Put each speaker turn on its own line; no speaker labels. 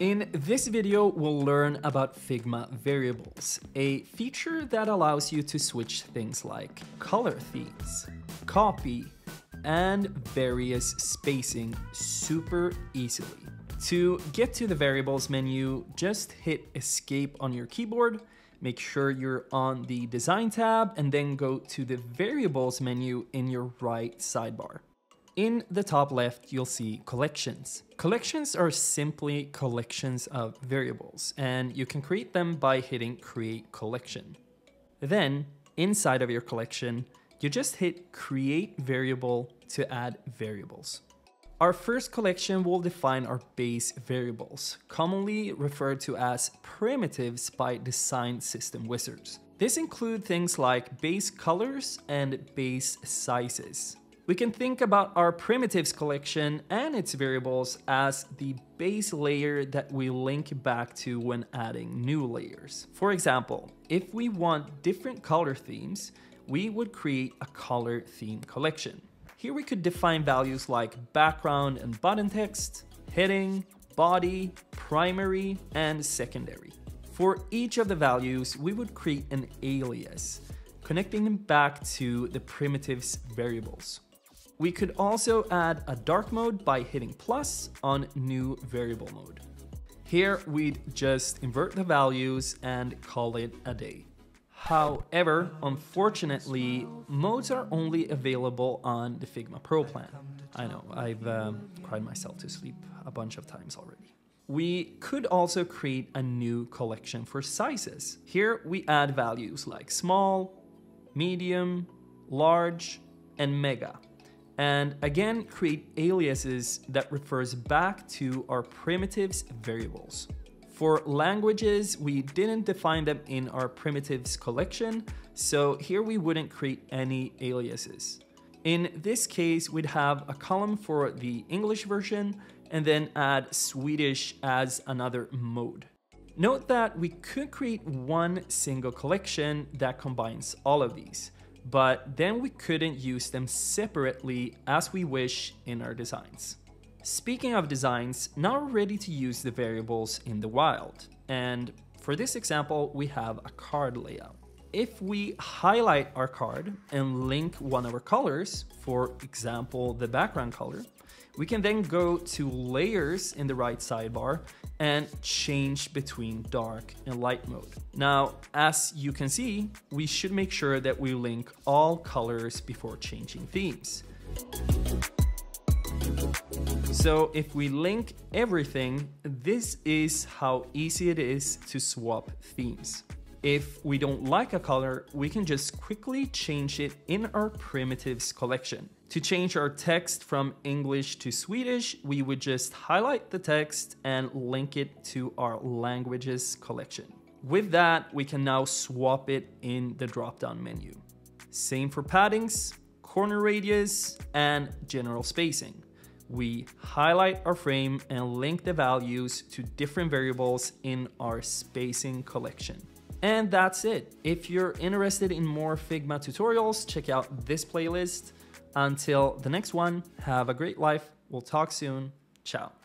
In this video, we'll learn about Figma variables, a feature that allows you to switch things like color themes, copy, and various spacing super easily. To get to the variables menu, just hit escape on your keyboard, make sure you're on the design tab, and then go to the variables menu in your right sidebar. In the top left, you'll see collections. Collections are simply collections of variables, and you can create them by hitting create collection. Then, inside of your collection, you just hit create variable to add variables. Our first collection will define our base variables, commonly referred to as primitives by design system wizards. This include things like base colors and base sizes. We can think about our primitives collection and its variables as the base layer that we link back to when adding new layers. For example, if we want different color themes, we would create a color theme collection. Here we could define values like background and button text, heading, body, primary, and secondary. For each of the values, we would create an alias, connecting them back to the primitives variables. We could also add a dark mode by hitting plus on new variable mode. Here we'd just invert the values and call it a day. However, unfortunately, modes are only available on the Figma Pro plan. I know, I've um, cried myself to sleep a bunch of times already. We could also create a new collection for sizes. Here we add values like small, medium, large, and mega and again create aliases that refers back to our primitives variables. For languages, we didn't define them in our primitives collection, so here we wouldn't create any aliases. In this case, we'd have a column for the English version and then add Swedish as another mode. Note that we could create one single collection that combines all of these but then we couldn't use them separately as we wish in our designs. Speaking of designs, now we're ready to use the variables in the wild. And for this example, we have a card layout. If we highlight our card and link one of our colors, for example, the background color, we can then go to layers in the right sidebar and change between dark and light mode. Now, as you can see, we should make sure that we link all colors before changing themes. So if we link everything, this is how easy it is to swap themes. If we don't like a color, we can just quickly change it in our primitives collection. To change our text from English to Swedish, we would just highlight the text and link it to our languages collection. With that, we can now swap it in the drop-down menu. Same for paddings, corner radius, and general spacing. We highlight our frame and link the values to different variables in our spacing collection. And that's it. If you're interested in more Figma tutorials, check out this playlist. Until the next one, have a great life. We'll talk soon. Ciao.